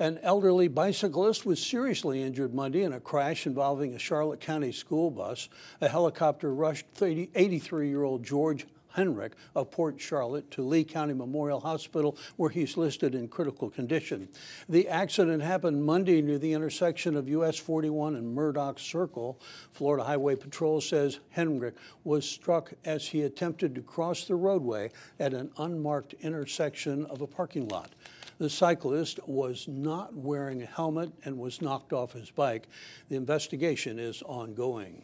An elderly bicyclist was seriously injured Monday in a crash involving a Charlotte County school bus. A helicopter rushed 83 year old George Henrik of Port Charlotte to Lee County Memorial Hospital, where he's listed in critical condition. The accident happened Monday near the intersection of US 41 and Murdock Circle. Florida Highway Patrol says Henrik was struck as he attempted to cross the roadway at an unmarked intersection of a parking lot. The cyclist was not wearing a helmet and was knocked off his bike. The investigation is ongoing.